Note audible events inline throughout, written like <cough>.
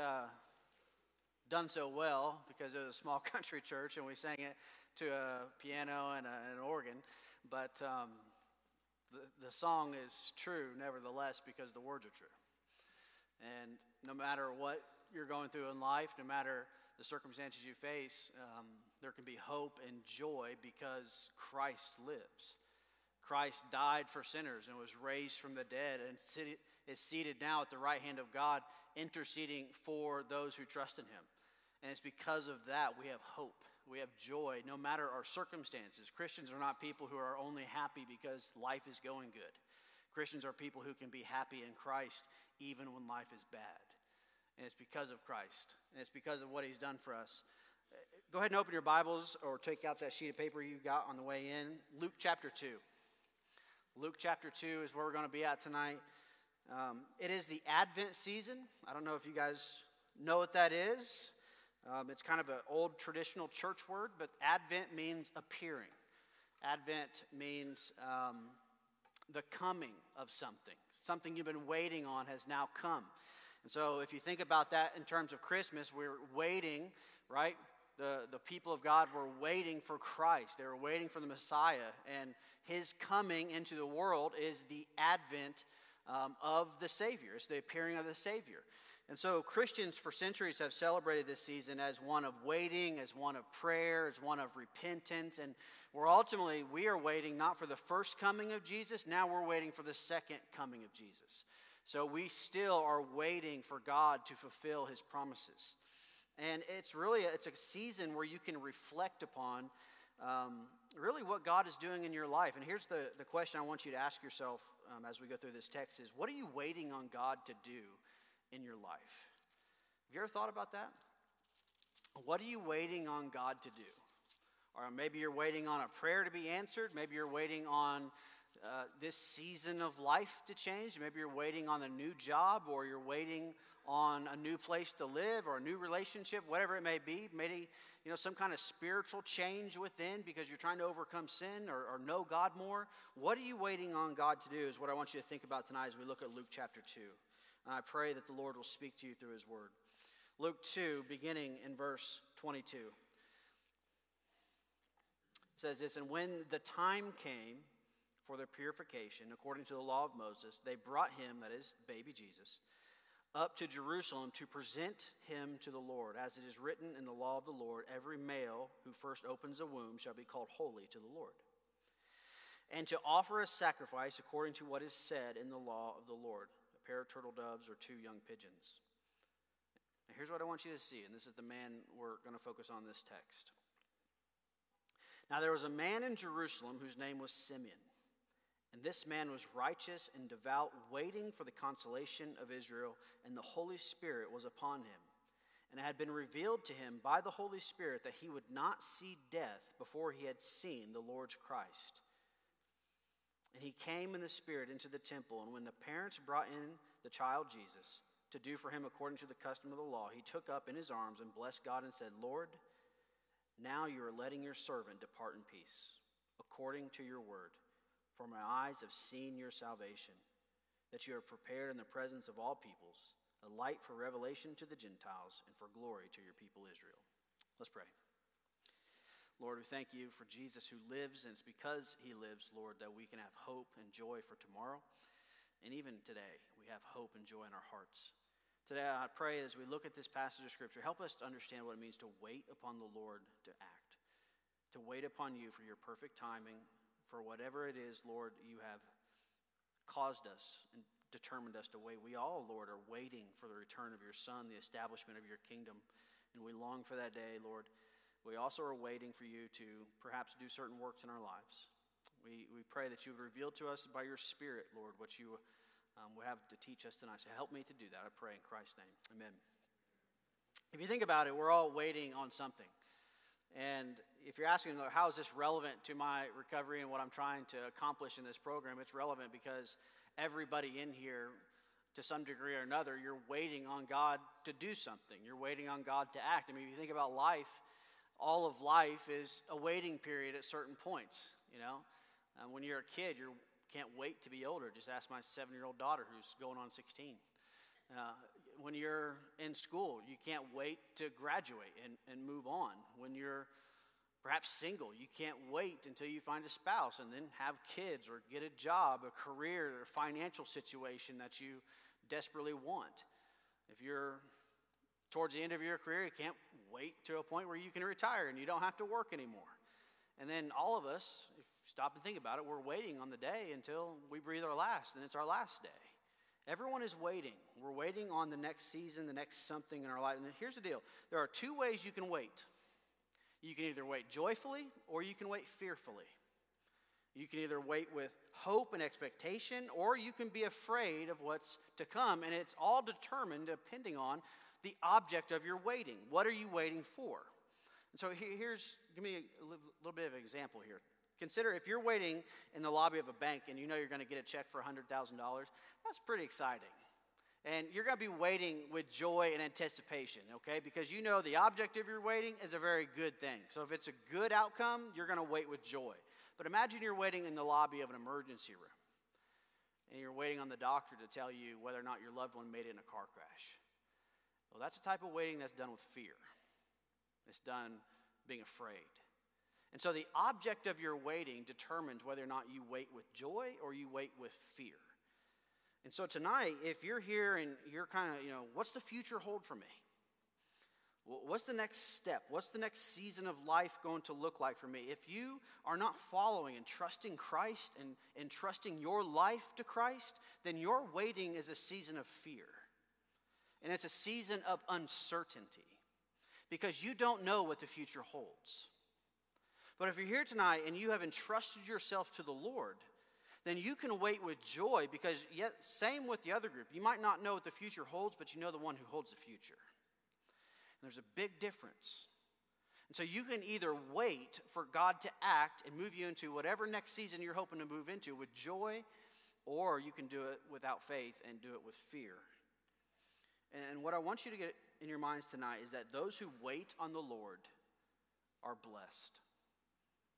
uh, done so well because it was a small <laughs> country church and we sang it to a piano and, a, and an organ. But um, the, the song is true, nevertheless, because the words are true. And no matter what you're going through in life, no matter the circumstances you face, um, there can be hope and joy because Christ lives. Christ died for sinners and was raised from the dead and is seated now at the right hand of God, interceding for those who trust in him. And it's because of that we have hope. We have joy no matter our circumstances. Christians are not people who are only happy because life is going good. Christians are people who can be happy in Christ even when life is bad. And it's because of Christ, and it's because of what he's done for us. Go ahead and open your Bibles or take out that sheet of paper you got on the way in. Luke chapter 2. Luke chapter 2 is where we're going to be at tonight. Um, it is the Advent season. I don't know if you guys know what that is. Um, it's kind of an old traditional church word, but Advent means appearing. Advent means um, the coming of something. Something you've been waiting on has now come. And so, if you think about that in terms of Christmas, we're waiting, right? The, the people of God were waiting for Christ. They were waiting for the Messiah. And his coming into the world is the advent um, of the Savior, it's the appearing of the Savior. And so Christians for centuries have celebrated this season as one of waiting, as one of prayer, as one of repentance. And we're ultimately, we are waiting not for the first coming of Jesus, now we're waiting for the second coming of Jesus. So we still are waiting for God to fulfill his promises. And it's really, a, it's a season where you can reflect upon um, really what God is doing in your life. And here's the, the question I want you to ask yourself um, as we go through this text is, what are you waiting on God to do in your life. Have you ever thought about that? What are you waiting on God to do? Or maybe you're waiting on a prayer to be answered. Maybe you're waiting on uh, this season of life to change. Maybe you're waiting on a new job, or you're waiting on a new place to live, or a new relationship, whatever it may be. Maybe you know some kind of spiritual change within because you're trying to overcome sin or, or know God more. What are you waiting on God to do? Is what I want you to think about tonight as we look at Luke chapter two. And I pray that the Lord will speak to you through his word. Luke 2, beginning in verse 22, says this And when the time came for their purification, according to the law of Moses, they brought him, that is, baby Jesus, up to Jerusalem to present him to the Lord. As it is written in the law of the Lord, every male who first opens a womb shall be called holy to the Lord. And to offer a sacrifice according to what is said in the law of the Lord a pair of turtle doves, or two young pigeons. Now, here's what I want you to see, and this is the man we're going to focus on this text. Now, there was a man in Jerusalem whose name was Simeon. And this man was righteous and devout, waiting for the consolation of Israel, and the Holy Spirit was upon him. And it had been revealed to him by the Holy Spirit that he would not see death before he had seen the Lord's Christ. And he came in the Spirit into the temple. And when the parents brought in the child Jesus to do for him according to the custom of the law, he took up in his arms and blessed God and said, Lord, now you are letting your servant depart in peace, according to your word. For my eyes have seen your salvation, that you have prepared in the presence of all peoples a light for revelation to the Gentiles and for glory to your people Israel. Let's pray. Lord, we thank you for Jesus who lives, and it's because he lives, Lord, that we can have hope and joy for tomorrow. And even today, we have hope and joy in our hearts. Today, I pray as we look at this passage of Scripture, help us to understand what it means to wait upon the Lord to act, to wait upon you for your perfect timing, for whatever it is, Lord, you have caused us and determined us to wait. We all, Lord, are waiting for the return of your Son, the establishment of your kingdom, and we long for that day, Lord. We also are waiting for you to perhaps do certain works in our lives. We, we pray that you would reveal to us by your Spirit, Lord, what you um, would have to teach us tonight. So help me to do that, I pray in Christ's name. Amen. If you think about it, we're all waiting on something. And if you're asking, how is this relevant to my recovery and what I'm trying to accomplish in this program, it's relevant because everybody in here, to some degree or another, you're waiting on God to do something. You're waiting on God to act. I mean, if you think about life, all of life is a waiting period at certain points. You know, um, when you're a kid, you can't wait to be older. Just ask my seven-year-old daughter, who's going on 16. Uh, when you're in school, you can't wait to graduate and, and move on. When you're perhaps single, you can't wait until you find a spouse and then have kids or get a job, a career, or financial situation that you desperately want. If you're towards the end of your career, you can't wait to a point where you can retire and you don't have to work anymore. And then all of us, if you stop and think about it, we're waiting on the day until we breathe our last, and it's our last day. Everyone is waiting. We're waiting on the next season, the next something in our life. And here's the deal there are two ways you can wait. You can either wait joyfully or you can wait fearfully. You can either wait with hope and expectation or you can be afraid of what's to come. And it's all determined depending on the object of your waiting. What are you waiting for? And so here's, give me a little bit of an example here. Consider if you're waiting in the lobby of a bank and you know you're going to get a check for $100,000, that's pretty exciting. And you're going to be waiting with joy and anticipation, okay? Because you know the object of your waiting is a very good thing. So if it's a good outcome, you're going to wait with joy. But imagine you're waiting in the lobby of an emergency room and you're waiting on the doctor to tell you whether or not your loved one made it in a car crash. Well, that's a type of waiting that's done with fear, it's done being afraid. And so the object of your waiting determines whether or not you wait with joy or you wait with fear. And so tonight, if you're here and you're kind of, you know, what's the future hold for me? What's the next step? What's the next season of life going to look like for me? If you are not following and trusting Christ and, and trusting your life to Christ, then your waiting is a season of fear. And it's a season of uncertainty because you don't know what the future holds. But if you're here tonight and you have entrusted yourself to the Lord, then you can wait with joy because yet same with the other group. You might not know what the future holds, but you know the one who holds the future. And there's a big difference. And so you can either wait for God to act and move you into whatever next season you're hoping to move into with joy, or you can do it without faith and do it with fear. And what I want you to get in your minds tonight is that those who wait on the Lord are blessed.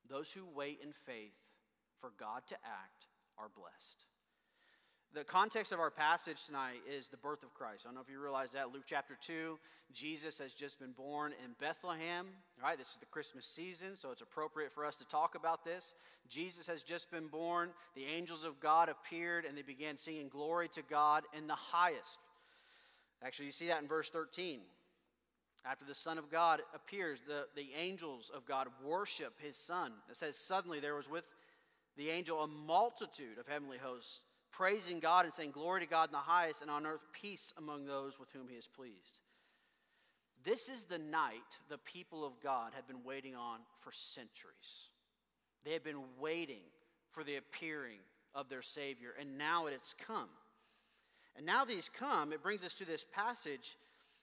Those who wait in faith for God to act are blessed. The context of our passage tonight is the birth of Christ. I don't know if you realize that. Luke chapter 2, Jesus has just been born in Bethlehem. All right, this is the Christmas season, so it's appropriate for us to talk about this. Jesus has just been born. The angels of God appeared and they began singing glory to God in the highest. Actually, you see that in verse 13. After the Son of God appears, the, the angels of God worship his Son. It says, Suddenly there was with the angel a multitude of heavenly hosts, praising God and saying, Glory to God in the highest, and on earth peace among those with whom he is pleased. This is the night the people of God have been waiting on for centuries. They have been waiting for the appearing of their Savior, and now it has come. And now that these come, it brings us to this passage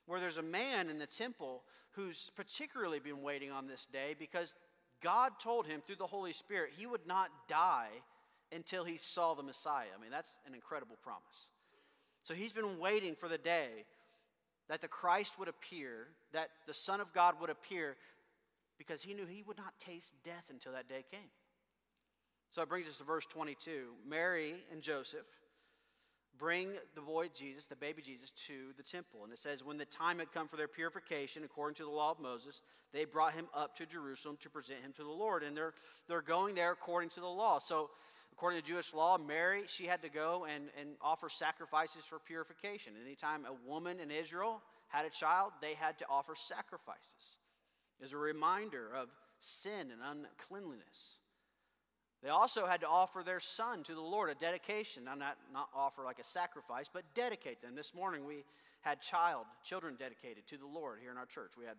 where there's a man in the temple who's particularly been waiting on this day because God told him through the Holy Spirit he would not die until he saw the Messiah. I mean, that's an incredible promise. So he's been waiting for the day that the Christ would appear, that the Son of God would appear, because he knew he would not taste death until that day came. So it brings us to verse 22. Mary and Joseph bring the boy Jesus, the baby Jesus, to the temple. And it says, when the time had come for their purification, according to the law of Moses, they brought him up to Jerusalem to present him to the Lord. And they're, they're going there according to the law. So, according to Jewish law, Mary, she had to go and, and offer sacrifices for purification. Anytime a woman in Israel had a child, they had to offer sacrifices as a reminder of sin and uncleanliness. They also had to offer their son to the Lord, a dedication. Now, not, not offer like a sacrifice, but dedicate them. This morning we had child, children dedicated to the Lord here in our church. We had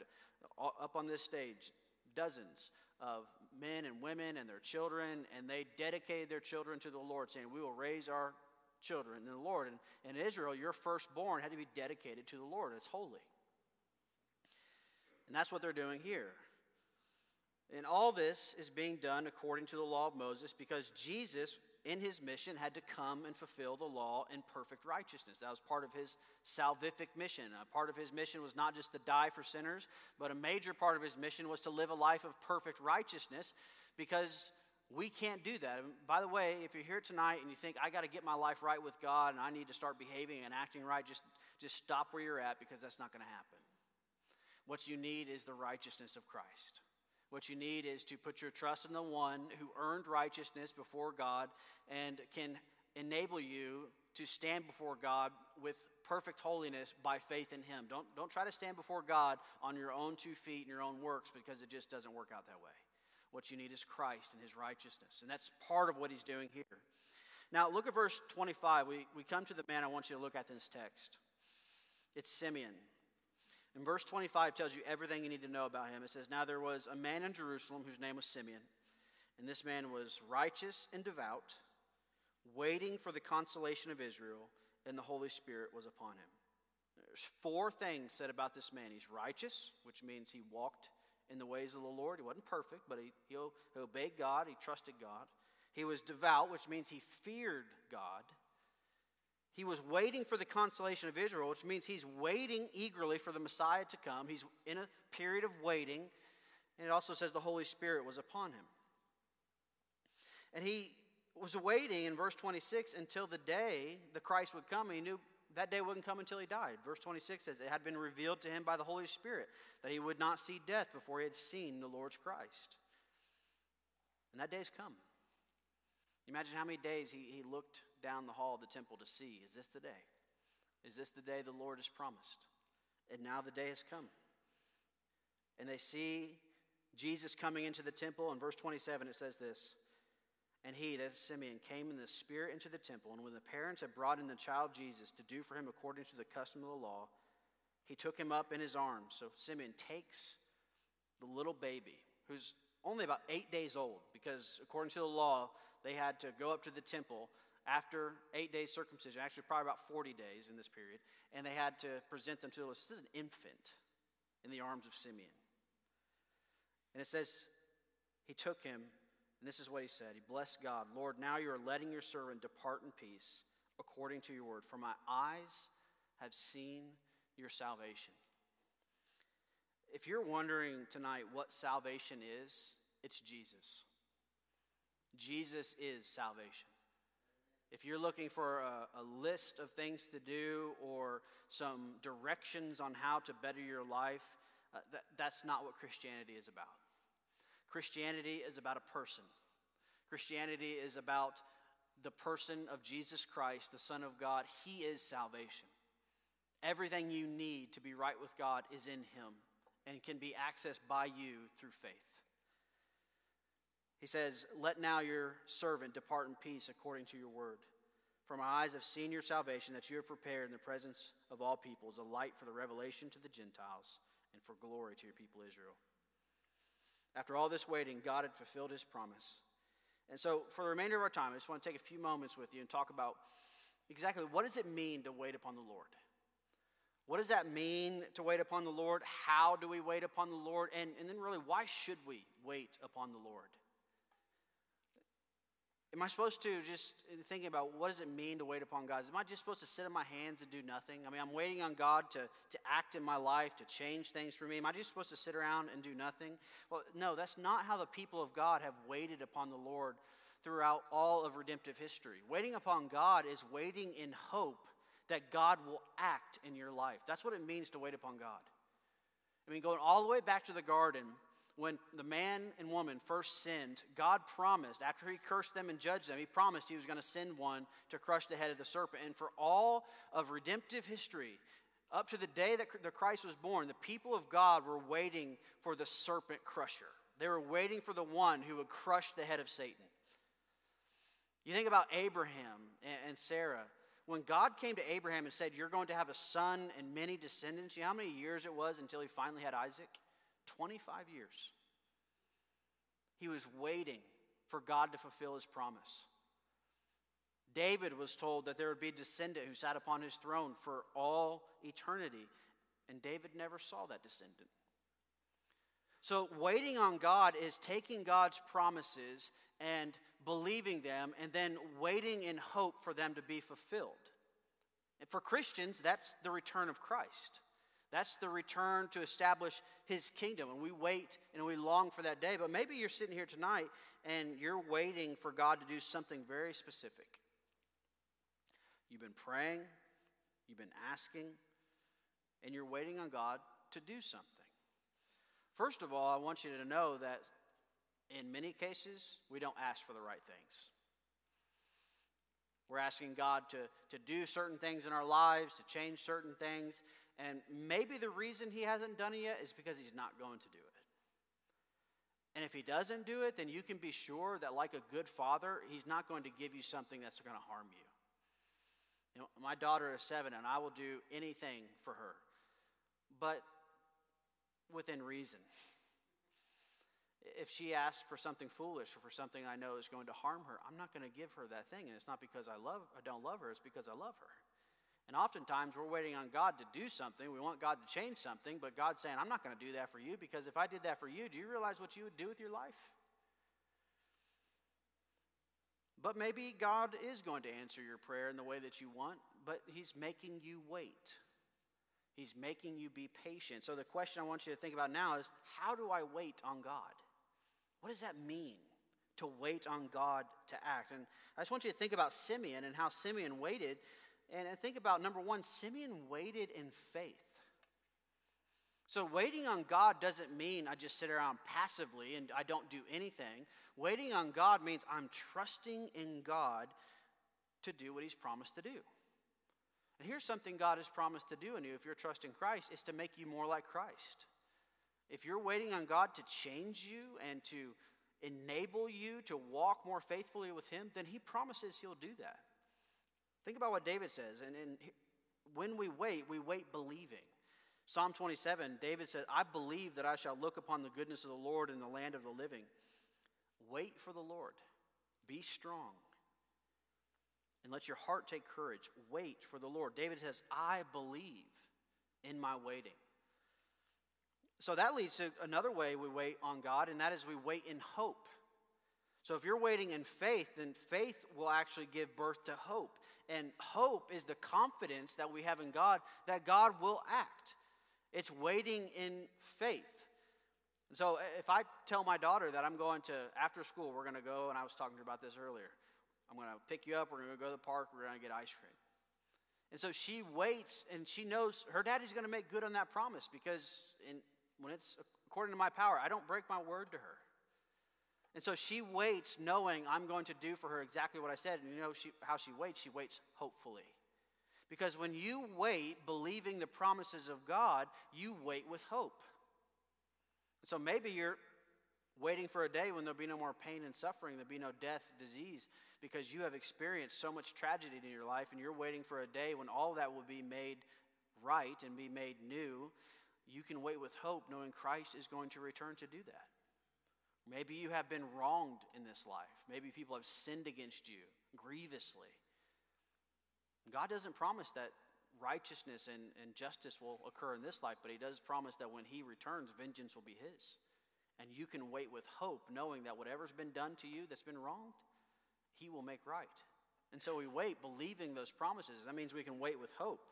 uh, up on this stage dozens of men and women and their children, and they dedicated their children to the Lord, saying, We will raise our children in the Lord. And in Israel, your firstborn had to be dedicated to the Lord. It's holy. And that's what they're doing here. And all this is being done according to the law of Moses because Jesus, in his mission, had to come and fulfill the law in perfect righteousness. That was part of his salvific mission. A part of his mission was not just to die for sinners, but a major part of his mission was to live a life of perfect righteousness because we can't do that. And by the way, if you're here tonight and you think, I got to get my life right with God and I need to start behaving and acting right, just just stop where you're at because that's not going to happen. What you need is the righteousness of Christ. What you need is to put your trust in the one who earned righteousness before God and can enable you to stand before God with perfect holiness by faith in Him. Don't, don't try to stand before God on your own two feet and your own works because it just doesn't work out that way. What you need is Christ and His righteousness. And that's part of what He's doing here. Now, look at verse 25. We, we come to the man I want you to look at in this text. It's Simeon. And verse 25 tells you everything you need to know about him. It says, Now there was a man in Jerusalem whose name was Simeon, and this man was righteous and devout, waiting for the consolation of Israel, and the Holy Spirit was upon him. There's four things said about this man. He's righteous, which means he walked in the ways of the Lord. He wasn't perfect, but he, he, obeyed God, he trusted God. He was devout, which means he feared God. He was waiting for the consolation of Israel, which means he's waiting eagerly for the Messiah to come. He's in a period of waiting. And it also says the Holy Spirit was upon him. And he was waiting in verse 26 until the day the Christ would come. He knew that day wouldn't come until he died. Verse 26 says, It had been revealed to him by the Holy Spirit that he would not see death before he had seen the Lord's Christ. And that day's come. Imagine how many days he, he looked down the hall of the temple to see is this the day? Is this the day the Lord has promised? And now the day has come. And they see Jesus coming into the temple. In verse 27, it says this And he, that is Simeon, came in the Spirit into the temple. And when the parents had brought in the child Jesus to do for him according to the custom of the law, he took him up in his arms. So Simeon takes the little baby, who's only about eight days old, because according to the law, they had to go up to the temple after eight days circumcision, actually probably about 40 days in this period, and they had to present them to the This is an infant in the arms of Simeon. And it says, he took him, and this is what he said. He blessed God, Lord, now you are letting your servant depart in peace according to your word, for my eyes have seen your salvation. If you're wondering tonight what salvation is, it's Jesus. Jesus is salvation. If you're looking for a, a, list of things to do or some directions on how to better your life, uh, that, that's not what Christianity is about. Christianity is about a person. Christianity is about the person of Jesus Christ, the Son of God. He is salvation. Everything you need to be right with God is in Him and can be accessed by you through faith. He says, Let now your servant depart in peace according to your word. For my eyes have seen your salvation that you have prepared in the presence of all peoples, a light for the revelation to the Gentiles and for glory to your people Israel. After all this waiting, God had fulfilled his promise. And so, for the remainder of our time, I just want to take a few moments with you and talk about exactly what does it mean to wait upon the Lord? What does that mean to wait upon the Lord? How do we wait upon the Lord? And, and then, really, why should we wait upon the Lord? Am I supposed to just uh, thinking about what does it mean to wait upon God? Am I just supposed to sit in my hands and do nothing? I mean, I'm waiting on God to, to act in my life, to change things for me. Am I just supposed to sit around and do nothing? Well, no, that's not how the people of God have waited upon the Lord throughout all of redemptive history. Waiting upon God is waiting in hope that God will act in your life. That's what it means to wait upon God. I mean, going all the way back to the garden, when the man and woman first sinned, God promised, after he cursed them and judged them, he promised he was going to send one to crush the head of the serpent. And for all of redemptive history, up to the day that the Christ was born, the people of God were waiting for the serpent crusher. They were waiting for the one who would crush the head of Satan. You think about Abraham and Sarah. When God came to Abraham and said, You're going to have a son and many descendants, you know how many years it was until he finally had Isaac? 25 years. He was waiting for God to fulfill his promise. David was told that there would be a descendant who sat upon his throne for all eternity, and David never saw that descendant. So, waiting on God is taking God's promises and believing them, and then waiting in hope for them to be fulfilled. And for Christians, that's the return of Christ. That's the return to establish his kingdom. And we wait and we long for that day. But maybe you're sitting here tonight and you're waiting for God to do something very specific. You've been praying, you've been asking, and you're waiting on God to do something. First of all, I want you to know that in many cases, we don't ask for the right things. We're asking God to, to do certain things in our lives, to change certain things, and maybe the reason He hasn't done it yet is because He's not going to do it. And if He doesn't do it, then you can be sure that, like a good father, He's not going to give you something that's going to harm you. You know, my daughter is seven, and I will do anything for her, but within reason if she asks for something foolish or for something I know is going to harm her, I'm not going to give her that thing. And it's not because I love I don't love her, it's because I love her. And oftentimes we're waiting on God to do something. We want God to change something, but God's saying, I'm not going to do that for you because if I did that for you, do you realize what you would do with your life? But maybe God is going to answer your prayer in the way that you want, but He's making you wait. He's making you be patient. So the question I want you to think about now is how do I wait on God? What does that mean to wait on God to act? And I just want you to think about Simeon and how Simeon waited. And think about number one, Simeon waited in faith. So, waiting on God doesn't mean I just sit around passively and I don't do anything. Waiting on God means I'm trusting in God to do what He's promised to do. And here's something God has promised to do in you if you're trusting Christ is to make you more like Christ. If you're waiting on God to change you and to enable you to walk more faithfully with Him, then He promises He'll do that. Think about what David says. And, and when we wait, we wait believing. Psalm 27, David says, I believe that I shall look upon the goodness of the Lord in the land of the living. Wait for the Lord. Be strong. And let your heart take courage. Wait for the Lord. David says, I believe in my waiting. So that leads to another way we wait on God, and that is we wait in hope. So if you're waiting in faith, then faith will actually give birth to hope. And hope is the confidence that we have in God that God will act. It's waiting in faith. And so eh, if I tell my daughter that I'm going to, after school, we're going to go, and I was talking to her about this earlier, I'm going to pick you up, we're going to go to the park, we're going to get ice cream. And so she waits, and she knows her daddy's going to make good on that promise because in, when it's according to my power, I don't break my word to her. And so she waits knowing I'm going to do for her exactly what I said. And you know she, how she waits? She waits hopefully. Because when you wait believing the promises of God, you wait with hope. And so maybe you're waiting for a day when there'll be no more pain and suffering, there'll be no death, disease, because you have experienced so much tragedy in your life, and you're waiting for a day when all that will be made right and be made new. You can wait with hope, knowing Christ is going to return to do that. Maybe you have been wronged in this life. Maybe people have sinned against you grievously. God doesn't promise that righteousness and, and justice will occur in this life, but He does promise that when He returns, vengeance will be His. And you can wait with hope, knowing that whatever's been done to you that's been wronged, He will make right. And so we wait believing those promises. That means we can wait with hope.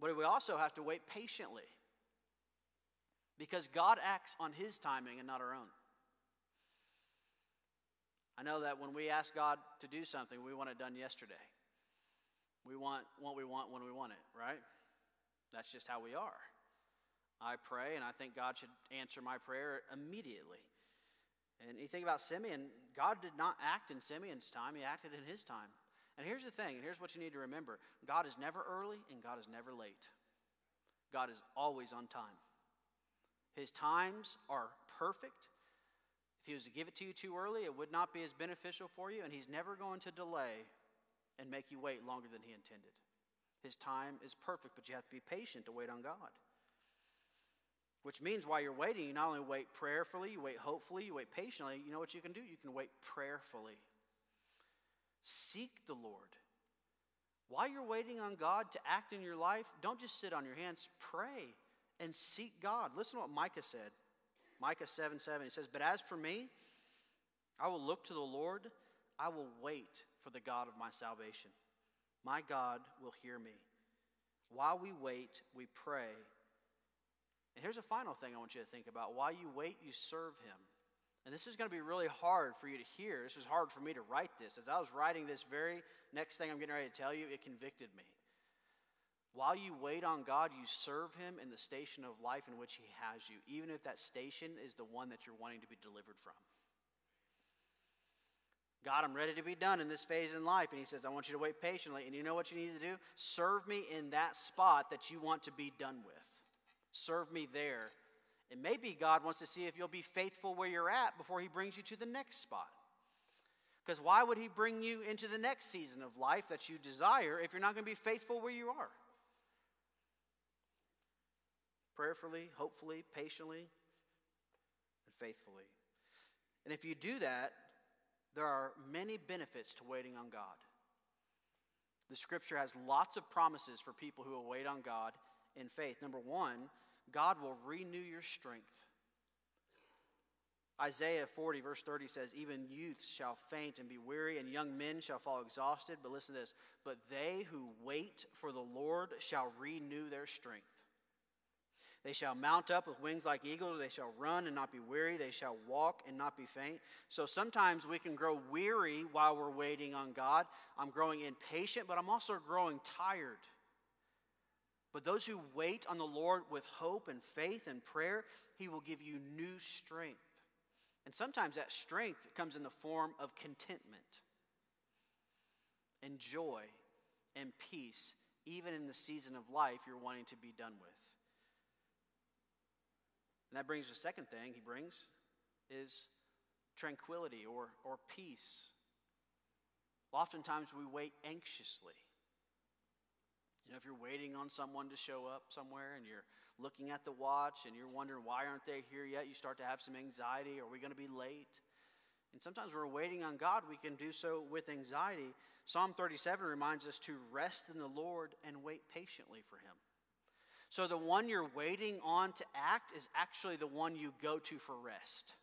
But we also have to wait patiently because God acts on His timing and not our own. I know that when we ask God to do something, we want it done yesterday. We want what we want when we want it, right? That's just how we are. I pray, and I think God should answer my prayer immediately. And you think about Simeon, God did not act in Simeon's time, He acted in his time. And here's the thing, and here's what you need to remember God is never early, and God is never late. God is always on time. His times are perfect. If He was to give it to you too early, it would not be as beneficial for you, and He's never going to delay and make you wait longer than He intended. His time is perfect, but you have to be patient to wait on God. Which means while you're waiting, you not only wait prayerfully, you wait hopefully, you wait patiently. You know what you can do? You can wait prayerfully. Seek the Lord. While you're waiting on God to act in your life, don't just sit on your hands. Pray and seek God. Listen to what Micah said. Micah 7 7. He says, But as for me, I will look to the Lord. I will wait for the God of my salvation. My God will hear me. While we wait, we pray. And here's a final thing I want you to think about. While you wait, you serve Him. And this is going to be really hard for you to hear. This was hard for me to write this. As I was writing this very next thing I'm getting ready to tell you, it convicted me. While you wait on God, you serve Him in the station of life in which He has you, even if that station is the one that you're wanting to be delivered from. God, I'm ready to be done in this phase in life. And He says, I want you to wait patiently. And you know what you need to do? Serve me in that spot that you want to be done with. Serve me there. And maybe God wants to see if you'll be faithful where you're at before He brings you to the next spot. Because why would He bring you into the next season of life that you desire if you're not going to be faithful where you are? Prayerfully, hopefully, patiently, and faithfully. And if you do that, there are many benefits to waiting on God. The scripture has lots of promises for people who will wait on God in faith. Number one, God will renew your strength. Isaiah 40, verse 30 says, Even youths shall faint and be weary, and young men shall fall exhausted. But listen to this But they who wait for the Lord shall renew their strength. They shall mount up with wings like eagles. They shall run and not be weary. They shall walk and not be faint. So sometimes we can grow weary while we're waiting on God. I'm growing impatient, but I'm also growing tired. But those who wait on the Lord with hope and faith and prayer, He will give you new strength. And sometimes that strength comes in the form of contentment and joy and peace, even in the season of life you're wanting to be done with. And that brings the second thing he brings is tranquility or, or peace. Oftentimes we wait anxiously. You know, if you're waiting on someone to show up somewhere and you're looking at the watch and you're wondering why aren't they here yet, you start to have some anxiety. Are we going to be late? And sometimes we're waiting on God, we can do so with anxiety. Psalm 37 reminds us to rest in the Lord and wait patiently for Him. So the one you're waiting on to act is actually the one you go to for rest.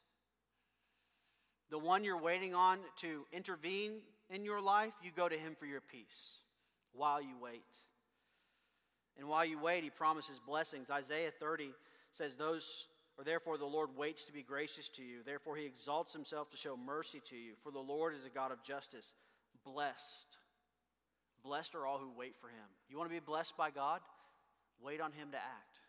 The one you're waiting on to intervene in your life, you go to Him for your peace while you wait. And while you wait, he promises blessings. Isaiah 30 says, Those or therefore the Lord waits to be gracious to you. Therefore he exalts himself to show mercy to you. For the Lord is a God of justice. Blessed. Blessed are all who wait for him. You want to be blessed by God? Wait on him to act.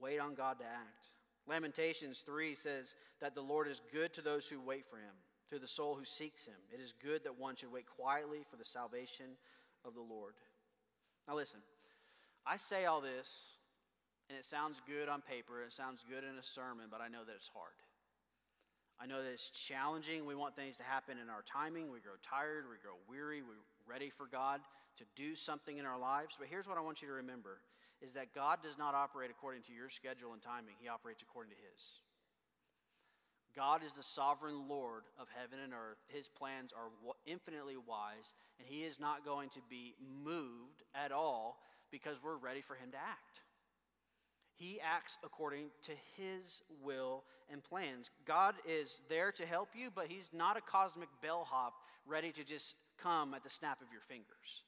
Wait on God to act. Lamentations 3 says that the Lord is good to those who wait for him, to the soul who seeks him. It is good that one should wait quietly for the salvation of the Lord. Now, listen, I say all this, and it sounds good on paper, it sounds good in a sermon, but I know that it's hard. I know that it's challenging. We want things to happen in our timing. We grow tired, we grow weary, we're ready for God to do something in our lives. But here's what I want you to remember is that God does not operate according to your schedule and timing. He operates according to his. God is the sovereign Lord of heaven and earth. His plans are infinitely wise, and He is not going to be moved at all because we're ready for Him to act. He acts according to His will and plans. God is there to help you, but He's not a cosmic bellhop ready to just come at the snap of your fingers.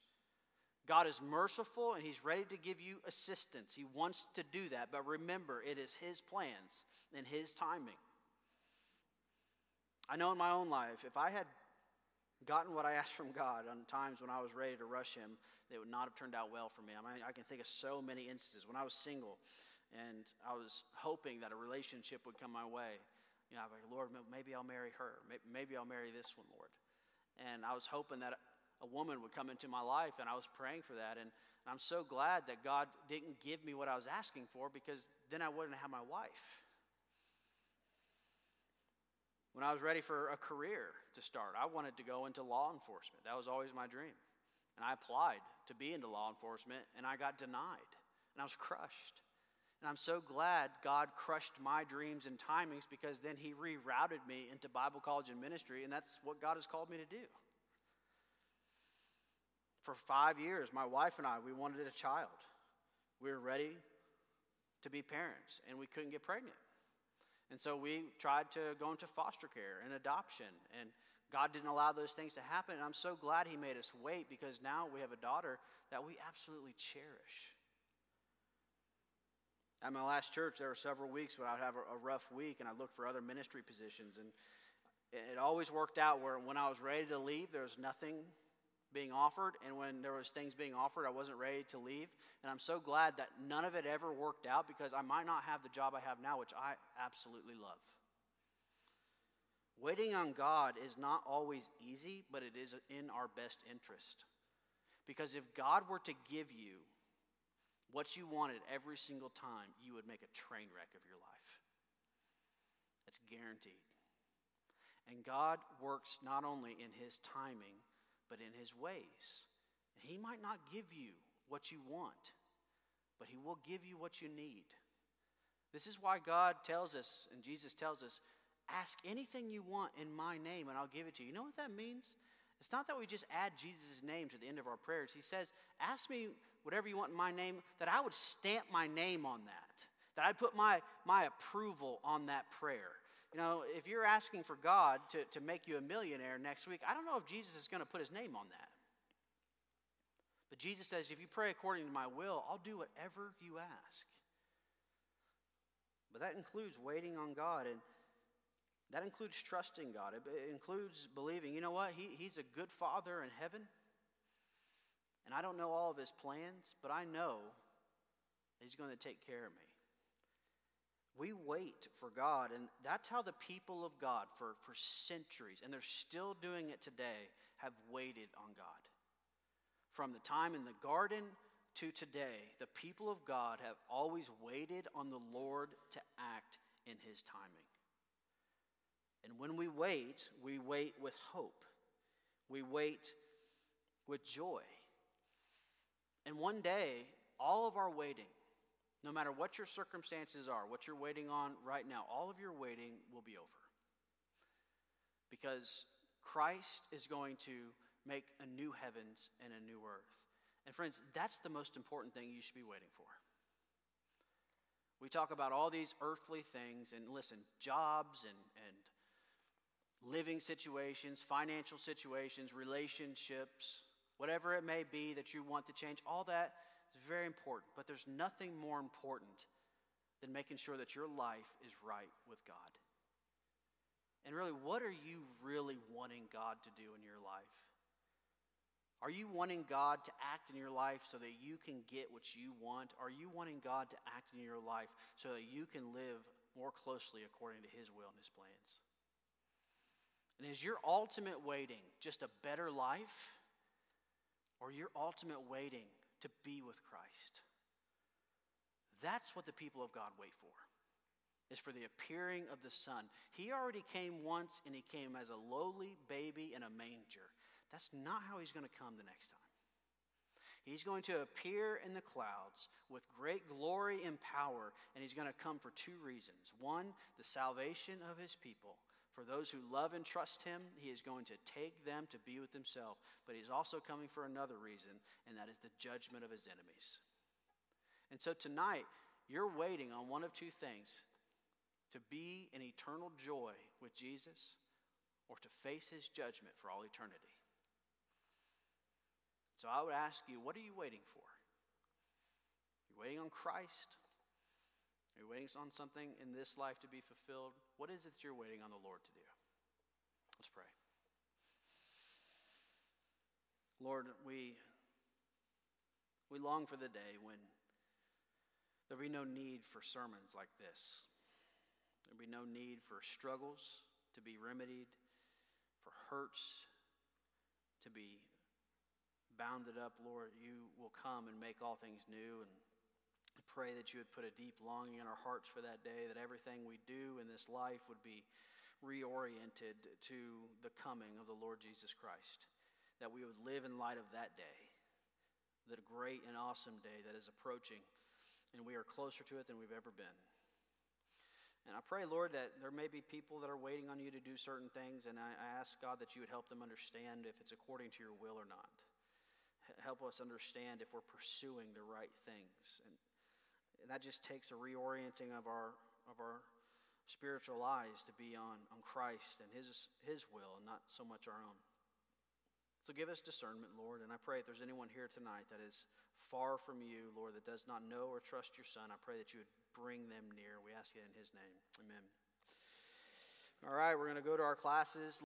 God is merciful and He's ready to give you assistance. He wants to do that, but remember, it is His plans and His timing. I know in my own life, if I had gotten what I asked from God on times when I was ready to rush Him, it would not have turned out well for me. I mean, I can think of so many instances when I was single and I was hoping that a relationship would come my way. You know, I was like, Lord, maybe I'll marry her. Maybe I'll marry this one, Lord. And I was hoping that a woman would come into my life, and I was praying for that. And I'm so glad that God didn't give me what I was asking for because then I wouldn't have my wife. When I was ready for a career to start, I wanted to go into law enforcement. That was always my dream. And I applied to be into law enforcement, and I got denied. And I was crushed. And I'm so glad God crushed my dreams and timings because then He rerouted me into Bible college and ministry, and that's what God has called me to do. For five years, my wife and I, we wanted a child. We were ready to be parents, and we couldn't get pregnant. And so we tried to go into foster care and adoption, and God didn't allow those things to happen. And I'm so glad He made us wait because now we have a daughter that we absolutely cherish. At my last church, there were several weeks when I'd have a, rough week and I'd look for other ministry positions. And it always worked out where when I was ready to leave, there was nothing being offered, and when there was things being offered, I wasn't ready to leave. And I'm so glad that none of it ever worked out because I might not have the job I have now, which I absolutely love. Waiting on God is not always easy, but it is in our best interest. Because if God were to give you what you wanted every single time, you would make a train wreck of your life. It's guaranteed. And God works not only in His timing, but in His ways. He might not give you what you want, but He will give you what you need. This is why God tells us, and Jesus tells us, Ask anything you want in my name, and I'll give it to you. You know what that means? It's not that we just add Jesus' name to the end of our prayers. He says, Ask me whatever you want in my name, that I would stamp my name on that, that I'd put my, my approval on that prayer. You know, if you're asking for God to, to make you a millionaire next week, I don't know if Jesus is going to put his name on that. But Jesus says, if you pray according to my will, I'll do whatever you ask. But that includes waiting on God. And that includes trusting God. It includes believing, you know what? He, he's a good father in heaven. And I don't know all of his plans, but I know he's going to take care of me. We wait for God, and that's how the people of God for, for centuries, and they're still doing it today, have waited on God. From the time in the garden to today, the people of God have always waited on the Lord to act in his timing. And when we wait, we wait with hope. We wait with joy. And one day, all of our waiting, no matter what your circumstances are, what you're waiting on right now, all of your waiting will be over. Because Christ is going to make a new heavens and a new earth. And friends, that's the most important thing you should be waiting for. We talk about all these earthly things, and listen, jobs and, and living situations, financial situations, relationships, whatever it may be that you want to change, all that is very important. But there's nothing more important than making sure that your life is right with God. And really, what are you really wanting God to do in your life? Are you wanting God to act in your life so that you can get what you want? Are you wanting God to act in your life so that you can live more closely according to His will and His plans? And is your ultimate waiting just a better life? Or your ultimate waiting to be with Christ? That's what the people of God wait for. Is for the appearing of the Son. He already came once and he came as a lowly baby in a manger. That's not how he's going to come the next time. He's going to appear in the clouds with great glory and power, and he's going to come for two reasons. One, the salvation of his people, for those who love and trust him, he is going to take them to be with himself. But he's also coming for another reason, and that is the judgment of his enemies. And so tonight, you're waiting on one of two things to be in eternal joy with Jesus or to face his judgment for all eternity. So I would ask you, what are you waiting for? You're waiting on Christ are you waiting on something in this life to be fulfilled? What is it that you're waiting on the Lord to do? Let's pray. Lord, we, we long for the day when there'll be no need for sermons like this. There'll be no need for struggles to be remedied, for hurts to be bounded up. Lord, you will come and make all things new and pray that you would put a deep longing in our hearts for that day, that everything we do in this life would be reoriented to the coming of the Lord Jesus Christ, that we would live in light of that day, that great and awesome day that is approaching, and we are closer to it than we've ever been. And I pray, Lord, that there may be people that are waiting on you to do certain things, and I, ask, God, that you would help them understand if it's according to your will or not. Help us understand if we're pursuing the right things. And and that just takes a reorienting of our of our spiritual eyes to be on, on Christ and his, his will and not so much our own. So give us discernment, Lord, and I pray if there's anyone here tonight that is far from you, Lord, that does not know or trust your Son, I pray that you would bring them near. We ask it in his name. Amen. All right, we're going to go to our classes.